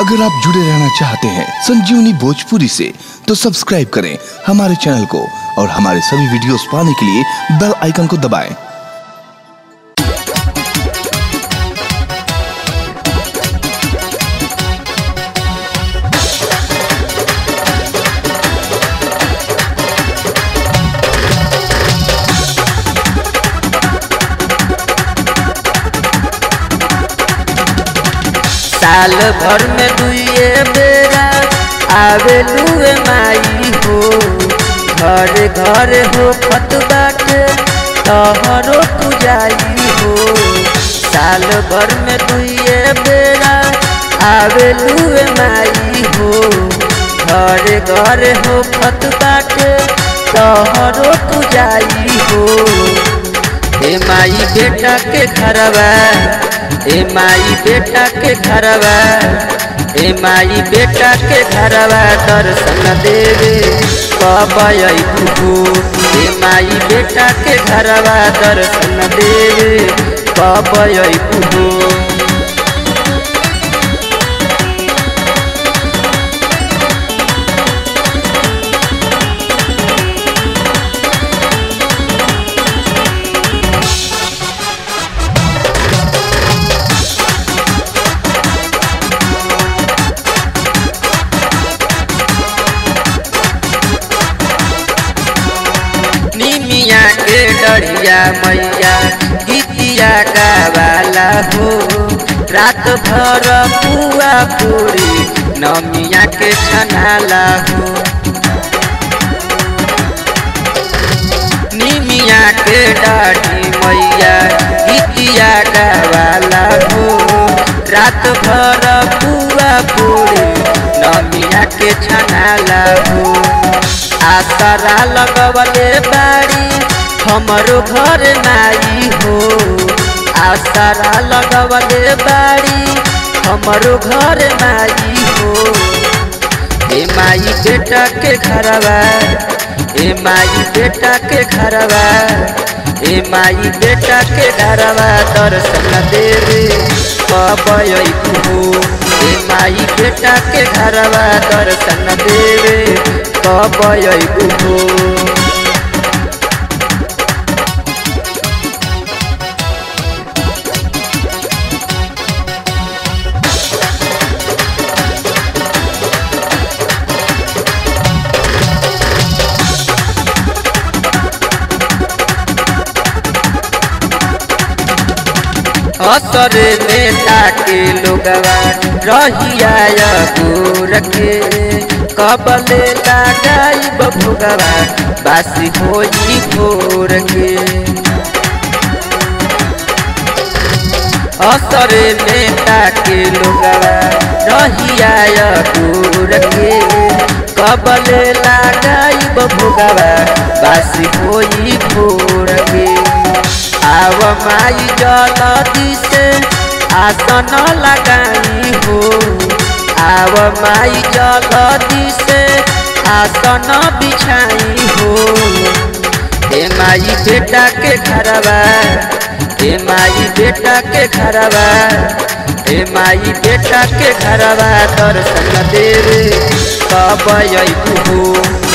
अगर आप जुड़े रहना चाहते हैं संजीवनी भोजपुरी से तो सब्सक्राइब करें हमारे चैनल को और हमारे सभी वीडियोस पाने के लिए बेल आइकन को दबाएँ। साल भर में दुए बेरा आवेलुए माई हो। घर घर हो फत बाटे तहरो तू जाई हो। साल भर में दुए बेरा आवेलुए माई हो। घर घर हो फत बाटे तहरो तू जाई हो। हे माई बेटा के घरवा ए माई बेटा के घरवा ए माई बेटा के घरवा दर्शन देवे कब अबू ए माई बेटा के घरवा दर्शन देवे कब मैया गीतिया गावाला हो। रात भर पुआ पूरी नमिया के छनाला हो। निमिया के डाढ़ी मैया गीतिया गावाला हो। रात भर पुआ पूरी नमिया के छनाला हो। आसरा लगवले बाड़ी हमरो घर नाई हो। आसरा लगवले बाड़ी, हमरो घर नाई हो। ए माई बेटा के घरवा ए माई बेटा के घरवा ए माई बेटा के घरवा दर्शन देवे कब माई बेटा के घरवा दर्शन देवे कब असर नेता के लोगवा रहिया गोर के कबले लगाई भोगवा बासी होई भोर के असर नेता के लोगवा रहिया गोर के कबले लगाई भोगवा बासी होई भोर के आव माई जलदी से आसन लगाई हो। आव माई जलदी से आसन बिछाई हो। हे माई बेटा के घरवा, हे माई बेटा के घरवा, हे माई बेटा के घरवा दर्शन देवे कब अबू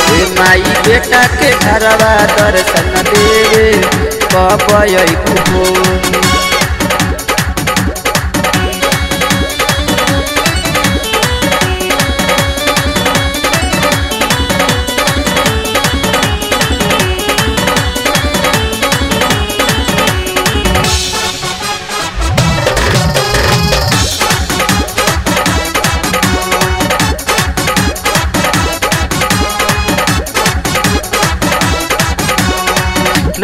हे माई बेटा के घरवा दर्शन देवे कब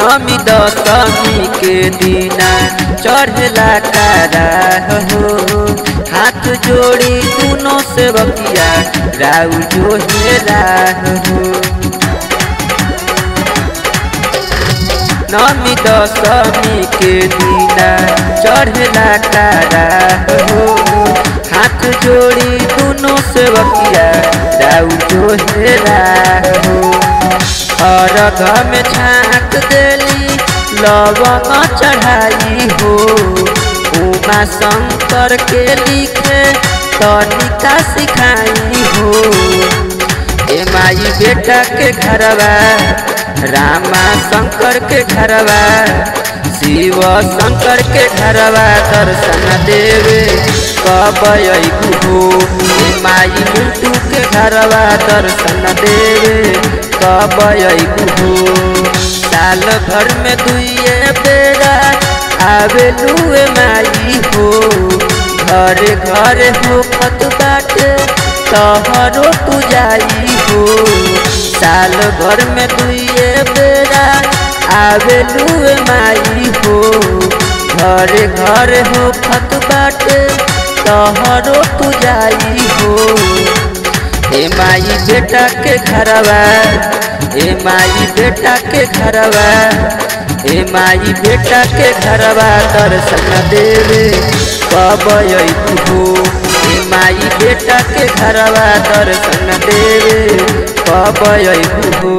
नमी दशमी के दिना चढ़ला कारा हो हाथ जोड़ी दोनों से बकिया राउ जो हेरा हो नमी दशमी के दिना चढ़ला कारा हो हाथ जोड़ी दोनों से बकिया राउ जो हेरा अर्घ में झाँक देली लवंग चढ़ाई हो। उमा शंकर के लिखे तनिका सिखाई हो। ए माई बेटा के घरवा रामा शंकर के घरवा शिव शंकर के घरवा दर्शन देवे। कब माई मिंटू के घरवा दर्शन देवे। कब साल भर में दुए बेरा आवेलू ए माई हो। घर घर हो खत बाटे, तहरो तू जाई हो। साल भर में दुए बेरा आवेलू माई हो। घरे घर हो, खत बाटे, तहरो तू जाई हो। ए माई बेटा के घरवा, ए माई बेटा के घरवा, ए माई बेटा के घरवा दर्शन देवे कब हो। ए माई बेटा के घरवा दर्शन देवे कब हो।